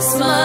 Smile.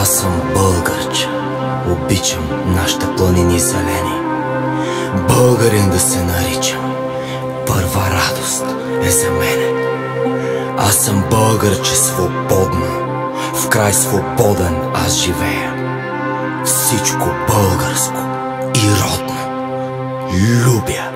Аз съм българче, обичам нашите планини зелени. Българин да се наричам, първа радост е за мене. Аз съм българче свободно, в край свободен аз живея. Всичко българско и родно любя.